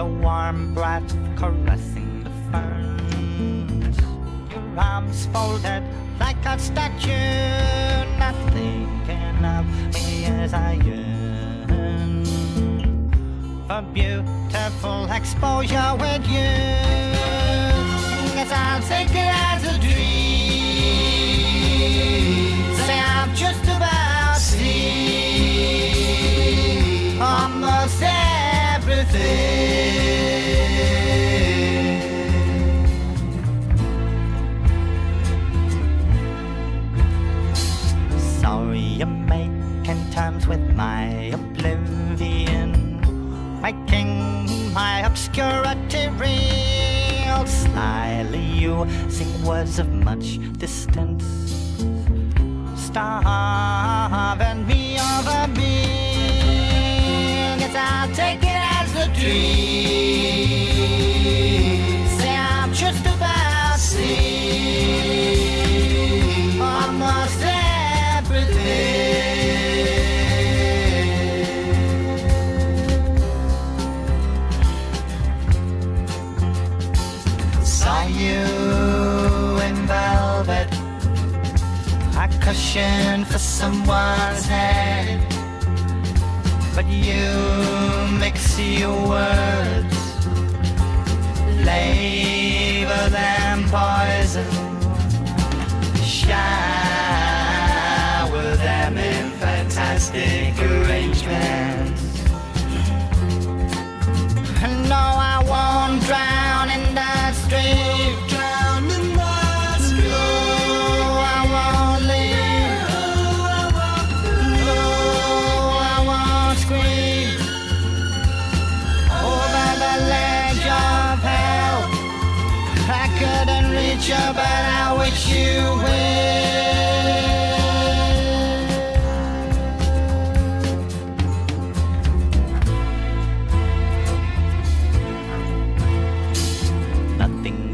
your warm breath caressing the ferns. Your arms folded like a statue, not thinking of me as I yearn for beautiful exposure with you. Guess I'll take as a dream. Sorry, I'm making terms with my oblivion, making my obscurity real. Slyly, you sing words of much distance, starving me of a being. Guess I'll take it cushion for someone's head. But you mix your words, labor them poison, shower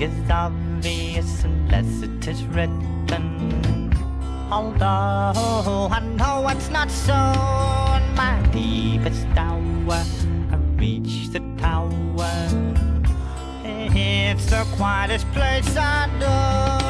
is obvious unless it is written. Although I know it's not so, my deepest I reach the tower. It's the quietest place I know.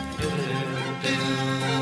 Show.